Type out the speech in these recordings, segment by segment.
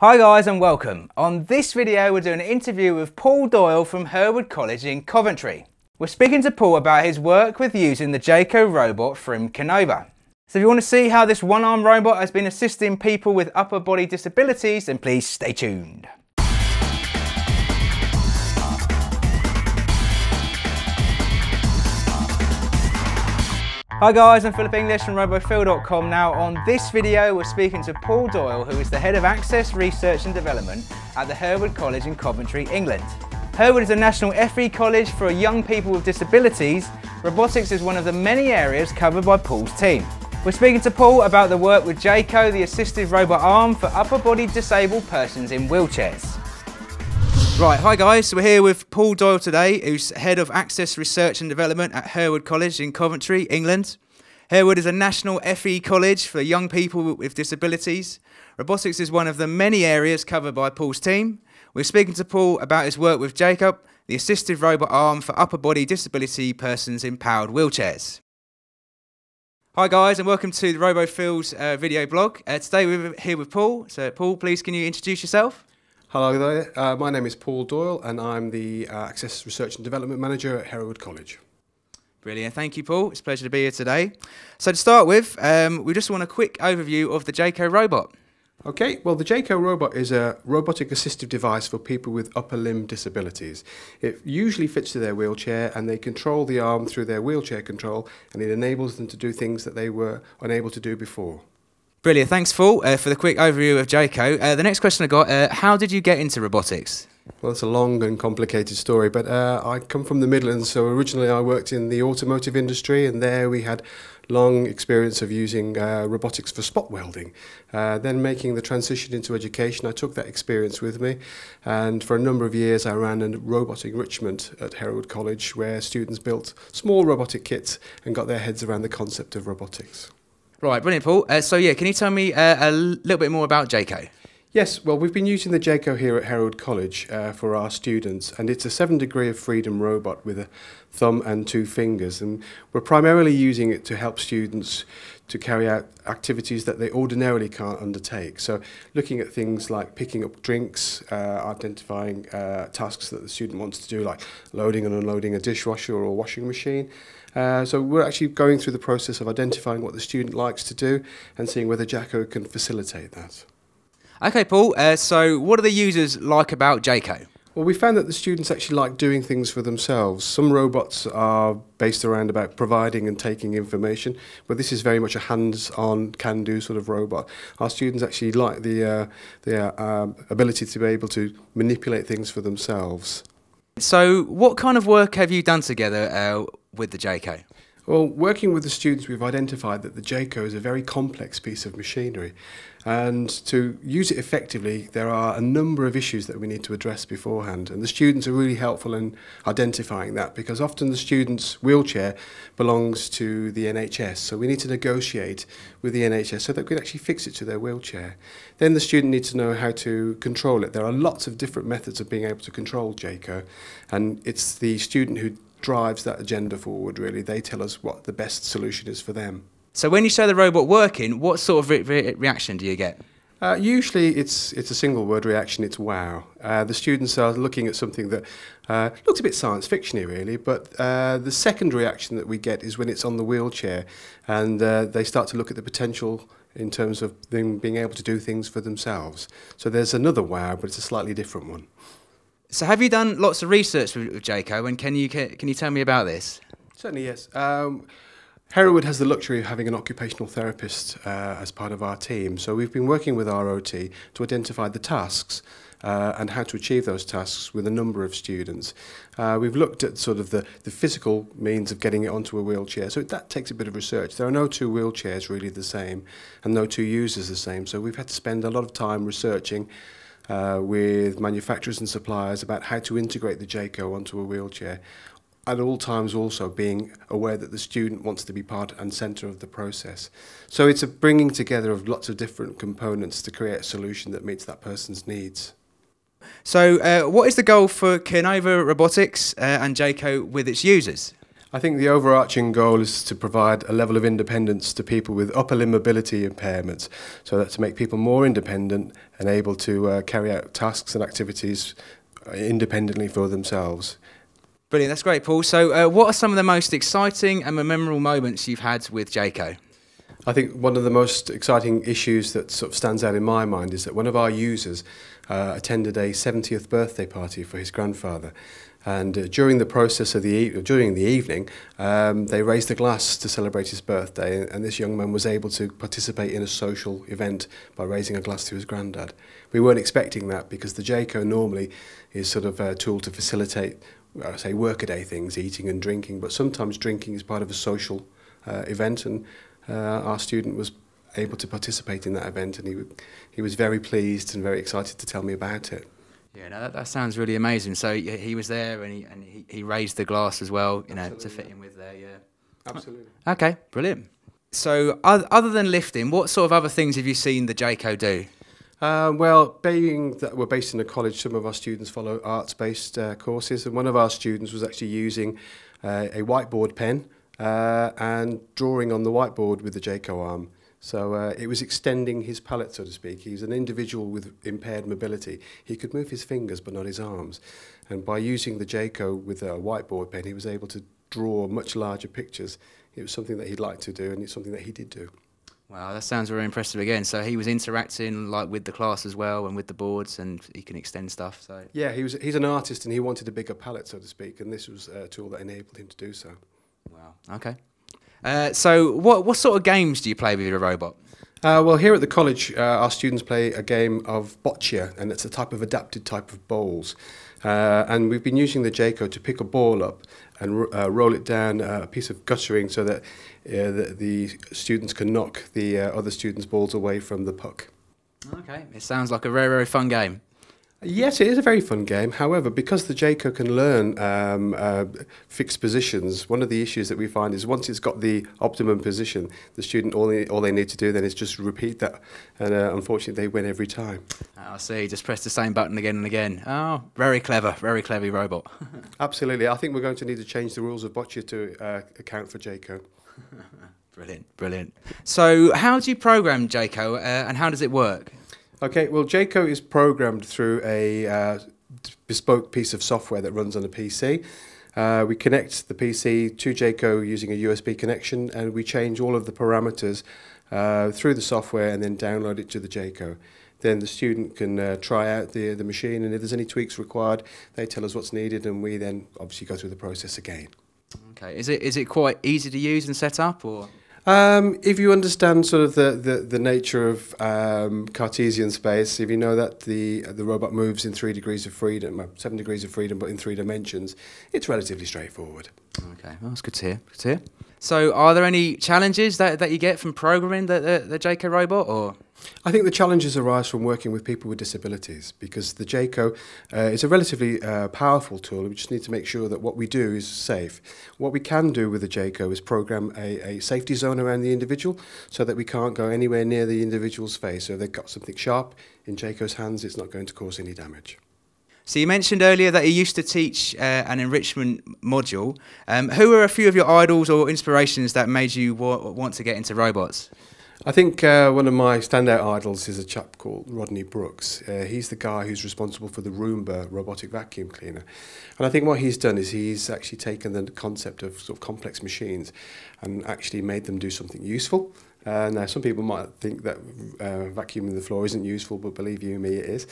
Hi guys and welcome. On this video we're doing an interview with Paul Doyle from Hereward College in Coventry. We're speaking to Paul about his work with using the JACO robot from Kinova. So if you want to see how this one-arm robot has been assisting people with upper body disabilities then please stay tuned. Hi guys, I'm Philip English from RoboPhil.com. Now on this video we're speaking to Paul Doyle who is the Head of Access Research and Development at the Hereward College in Coventry, England. Hereward is a national FE college for young people with disabilities. Robotics is one of the many areas covered by Paul's team. We're speaking to Paul about the work with JACO, the assistive robot arm for upper body disabled persons in wheelchairs. Right, hi guys, so we're here with Paul Doyle today, who's Head of Access Research and Development at Hereward College in Coventry, England. Hereward is a national FE college for young people with disabilities. Robotics is one of the many areas covered by Paul's team. We're speaking to Paul about his work with Jacob, the assistive robot arm for upper body disability persons in powered wheelchairs. Hi guys and welcome to the RoboPhil's uh, video blog. Uh, today we're here with Paul. So Paul, please can you introduce yourself? Hello there, uh, my name is Paul Doyle and I'm the uh, Access Research and Development Manager at Hereward College. Brilliant, thank you Paul, it's a pleasure to be here today. So to start with, um, we just want a quick overview of the JACO robot. Okay, well the JACO robot is a robotic assistive device for people with upper limb disabilities. It usually fits to their wheelchair and they control the arm through their wheelchair control and it enables them to do things that they were unable to do before. Brilliant. Thanks, Paul, uh, for the quick overview of JACO. Uh, the next question I got uh, How did you get into robotics? Well, it's a long and complicated story, but uh, I come from the Midlands, so originally I worked in the automotive industry, and there we had long experience of using uh, robotics for spot welding. Uh, then making the transition into education, I took that experience with me, and for a number of years I ran a robot enrichment at Hereward College, where students built small robotic kits and got their heads around the concept of robotics. Right, brilliant, Paul. Uh, so, yeah, can you tell me uh, a little bit more about JACO? Yes, well, we've been using the JACO here at Hereward College uh, for our students, and it's a seven degree of freedom robot with a thumb and two fingers. And we're primarily using it to help students to carry out activities that they ordinarily can't undertake. So, looking at things like picking up drinks, uh, identifying uh, tasks that the student wants to do, like loading and unloading a dishwasher or a washing machine. Uh, so we're actually going through the process of identifying what the student likes to do and seeing whether JACO can facilitate that. Okay, Paul. Uh, so what do the users like about JACO? Well, we found that the students actually like doing things for themselves. Some robots are based around about providing and taking information, but this is very much a hands-on, can-do sort of robot. Our students actually like the, uh, the uh, ability to be able to manipulate things for themselves. So what kind of work have you done together uh, with the JACO? Well, working with the students, we've identified that the JACO is a very complex piece of machinery. And to use it effectively, there are a number of issues that we need to address beforehand. And the students are really helpful in identifying that because often the student's wheelchair belongs to the NHS. So we need to negotiate with the NHS so that we can actually fix it to their wheelchair. Then the student needs to know how to control it. There are lots of different methods of being able to control Jayco. And it's the student who drives that agenda forward, really. They tell us what the best solution is for them. So when you show the robot working, what sort of re re reaction do you get? Uh, usually it's, it's a single word reaction, it's wow. Uh, the students are looking at something that uh, looks a bit science fictiony really, but uh, the second reaction that we get is when it's on the wheelchair and uh, they start to look at the potential in terms of them being able to do things for themselves. So there's another wow, but it's a slightly different one. So have you done lots of research with, with JACO, and can you can you tell me about this? Certainly, yes. Um, Herwood has the luxury of having an occupational therapist uh, as part of our team, so we've been working with ROT to identify the tasks uh, and how to achieve those tasks with a number of students. Uh, we've looked at sort of the, the physical means of getting it onto a wheelchair, so that takes a bit of research. There are no two wheelchairs really the same and no two users the same, so we've had to spend a lot of time researching uh, with manufacturers and suppliers about how to integrate the Jayco onto a wheelchair. At all times also being aware that the student wants to be part and centre of the process. So it's a bringing together of lots of different components to create a solution that meets that person's needs. So uh, what is the goal for Kinova Robotics uh, and JACO with its users? I think the overarching goal is to provide a level of independence to people with upper limb mobility impairments, so that to make people more independent and able to uh, carry out tasks and activities uh, independently for themselves. Brilliant, that's great, Paul. So, uh, what are some of the most exciting and memorable moments you've had with JACO? I think one of the most exciting issues that sort of stands out in my mind is that one of our users uh, attended a 70th birthday party for his grandfather. And uh, during the process of the e- during the evening, um, they raised a glass to celebrate his birthday, and this young man was able to participate in a social event by raising a glass to his granddad. We weren't expecting that because the JACO normally is sort of a tool to facilitate, I say workaday things, eating and drinking, but sometimes drinking is part of a social uh, event, and uh, our student was able to participate in that event, and he he was very pleased and very excited to tell me about it. Yeah, no, that, that sounds really amazing. So yeah, he was there, and he and he, he raised the glass as well, you Absolutely, know, to fit yeah. in with there. Yeah. Absolutely. Okay, brilliant. So, other than lifting, what sort of other things have you seen the Jaco do? Uh, well, being that we're based in a college, some of our students follow arts-based uh, courses, and one of our students was actually using uh, a whiteboard pen uh, and drawing on the whiteboard with the Jayco arm. So uh, it was extending his palate, so to speak. He's an individual with impaired mobility. He could move his fingers, but not his arms. And by using the Jayco with a whiteboard pen, he was able to draw much larger pictures. It was something that he'd like to do, and it's something that he did do. Wow, that sounds very impressive again. So he was interacting like with the class as well and with the boards, and he can extend stuff. So Yeah, he was, he's an artist, and he wanted a bigger palette, so to speak, and this was a tool that enabled him to do so. wow, okay. Uh, so what what sort of games do you play with your robot? Uh, well, here at the college, uh, our students play a game of boccia, and it's a type of adapted type of bowls. Uh, and we've been using the JACO to pick a ball up and uh, roll it down uh, a piece of guttering so that uh, the, the students can knock the uh, other students' balls away from the puck. Okay, it sounds like a very very fun game. Yes, it is a very fun game. However, because the JACO can learn um, uh, fixed positions, one of the issues that we find is once it's got the optimum position, the student all they, all they need to do then is just repeat that, and uh, unfortunately they win every time. I see. Just press the same button again and again. Oh, very clever, very clever robot. Absolutely, I think we're going to need to change the rules of boccia to uh, account for JACO. brilliant, brilliant. So, how do you program JACO, uh, and how does it work? Okay, well, JACO is programmed through a uh, bespoke piece of software that runs on a PC. Uh, we connect the PC to JACO using a USB connection, and we change all of the parameters uh, through the software and then download it to the JACO. Then the student can uh, try out the, the machine, and if there's any tweaks required, they tell us what's needed, and we then obviously go through the process again. Okay, is it is it quite easy to use and set up, or Um, if you understand sort of the, the, the nature of um, Cartesian space, if you know that the the robot moves in three degrees of freedom, uh, seven degrees of freedom, but in three dimensions, it's relatively straightforward. okay, well, that's good to hear. Good to hear. So, are there any challenges that, that you get from programming the the, the robot, or I think the challenges arise from working with people with disabilities because the JACO uh, is a relatively uh, powerful tool. We just need to make sure that what we do is safe. What we can do with the JACO is program a, a safety zone around the individual so that we can't go anywhere near the individual's face. So if they've got something sharp in JACO's hands, it's not going to cause any damage. So you mentioned earlier that you used to teach uh, an enrichment module. Um, who were a few of your idols or inspirations that made you wa- want to get into robots? I think uh, one of my standout idols is a chap called Rodney Brooks. Uh, he's the guy who's responsible for the Roomba robotic vacuum cleaner. And I think what he's done is he's actually taken the concept of sort of complex machines and actually made them do something useful. Uh, now, some people might think that uh, vacuuming the floor isn't useful, but believe you me, it is.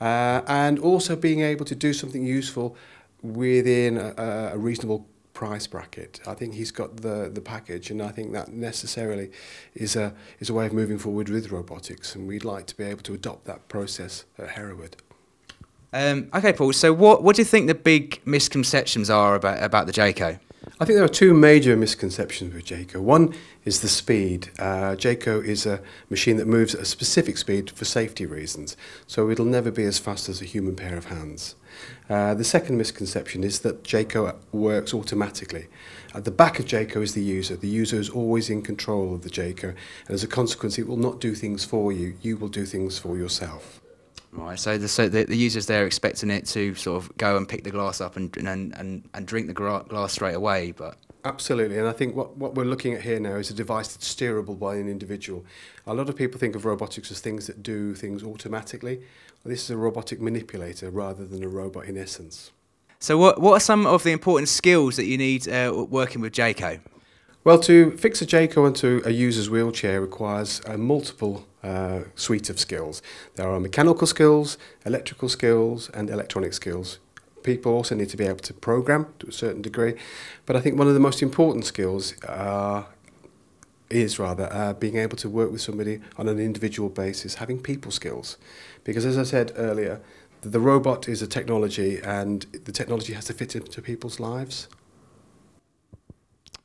Uh, and also being able to do something useful within a, a reasonable price bracket. I think he's got the the package, and I think that necessarily is a is a way of moving forward with robotics, and we'd like to be able to adopt that process at Hereward. Um, okay, Paul. So, what what do you think the big misconceptions are about about the Jayco? I think there are two major misconceptions with Jayco. One is the speed. Uh, Jayco is a machine that moves at a specific speed for safety reasons, so it'll never be as fast as a human pair of hands. Uh, the second misconception is that Jayco works automatically. At the back of Jayco is the user. The user is always in control of the Jayco, and as a consequence, it will not do things for you. You will do things for yourself. Right. So the so the, the users there are expecting it to sort of go and pick the glass up and and and, and drink the gra- glass straight away, but Absolutely, and I think what, what we're looking at here now is a device that's steerable by an individual. A lot of people think of robotics as things that do things automatically. Well, this is a robotic manipulator rather than a robot in essence. So what, what are some of the important skills that you need uh, working with JACO? Well, to fix a JACO onto a user's wheelchair requires a multiple uh, suite of skills. There are mechanical skills, electrical skills, and electronic skills people also need to be able to program to a certain degree. But I think one of the most important skills uh, is rather uh, being able to work with somebody on an individual basis, having people skills. Because as I said earlier, the robot is a technology and the technology has to fit into people's lives.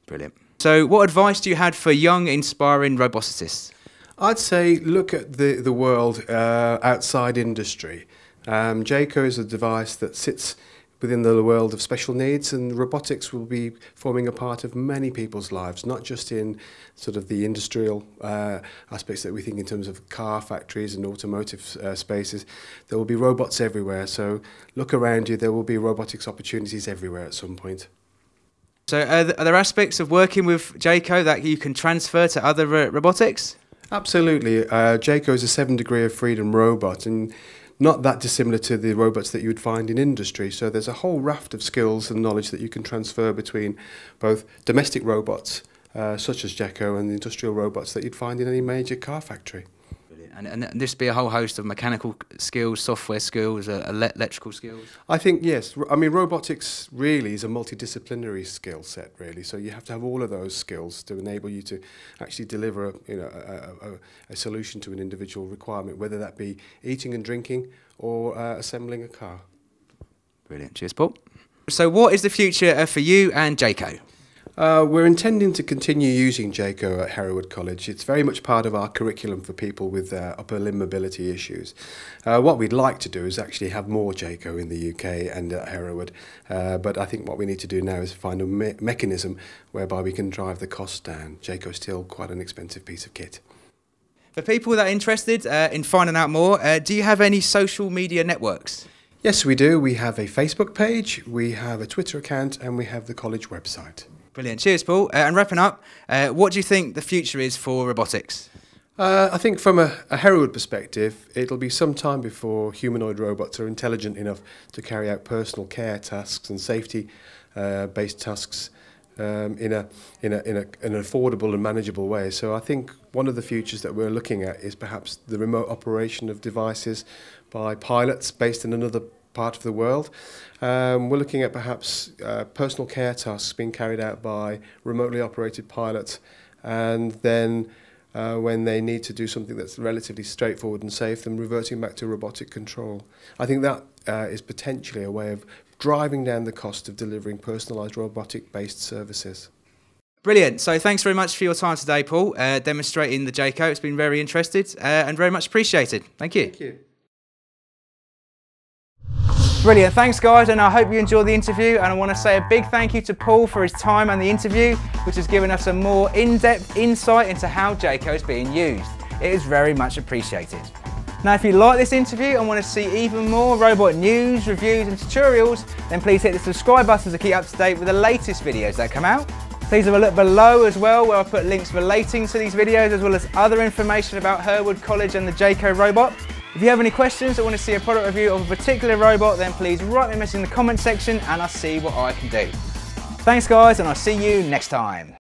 Brilliant. So what advice do you have for young, inspiring roboticists? I'd say look at the, the world uh, outside industry. Um, JACO is a device that sits within the world of special needs and robotics will be forming a part of many people's lives, not just in sort of the industrial uh, aspects that we think in terms of car factories and automotive uh, spaces. There will be robots everywhere, so look around you, there will be robotics opportunities everywhere at some point. So are, there aspects of working with JACO that you can transfer to other uh, robotics? Absolutely. Uh, JACO is a seven degree of freedom robot and not that dissimilar to the robots that you would find in industry. So there's a whole raft of skills and knowledge that you can transfer between both domestic robots, uh, such as JACO, and the industrial robots that you'd find in any major car factory. And, and this be a whole host of mechanical skills, software skills, uh, electrical skills? I think, yes. I mean, robotics really is a multidisciplinary skill set, really. So you have to have all of those skills to enable you to actually deliver a, you know, a, a, a solution to an individual requirement, whether that be eating and drinking or uh, assembling a car. Brilliant. Cheers, Paul. So what is the future uh, for you and JACO? Uh, we're intending to continue using JACO at Hereward College. It's very much part of our curriculum for people with uh, upper limb mobility issues. Uh, what we'd like to do is actually have more JACO in the UK and at Hereward, uh, but I think what we need to do now is find a me mechanism whereby we can drive the cost down. JACO is still quite an expensive piece of kit. For people that are interested uh, in finding out more, uh, do you have any social media networks? Yes, we do. We have a Facebook page, we have a Twitter account, and we have the college website. Brilliant. Cheers, Paul. Uh, and wrapping up, uh, what do you think the future is for robotics? Uh, I think from a, a Hereward perspective, it'll be some time before humanoid robots are intelligent enough to carry out personal care tasks and safety-based uh, tasks um, in, a, in, a, in, a, in an affordable and manageable way. So I think one of the futures that we're looking at is perhaps the remote operation of devices by pilots based in another part of the world. Um, we're looking at perhaps uh, personal care tasks being carried out by remotely operated pilots and then uh, when they need to do something that's relatively straightforward and safe, then reverting back to robotic control. I think that uh, is potentially a way of driving down the cost of delivering personalised robotic-based services. Brilliant. So thanks very much for your time today, Paul, uh, demonstrating the JACO. It's been very interested uh, and very much appreciated. Thank you. Thank you. Brilliant, thanks guys, and I hope you enjoyed the interview. And I want to say a big thank you to Paul for his time and the interview, which has given us a more in-depth insight into how JACO is being used. It is very much appreciated. Now if you like this interview and want to see even more robot news, reviews and tutorials, then please hit the subscribe button to keep up to date with the latest videos that come out. Please have a look below as well where I put links relating to these videos as well as other information about Hereward College and the JACO robot. If you have any questions or want to see a product review of a particular robot, then please write me a message in the comment section and I'll see what I can do. Thanks guys and I'll see you next time.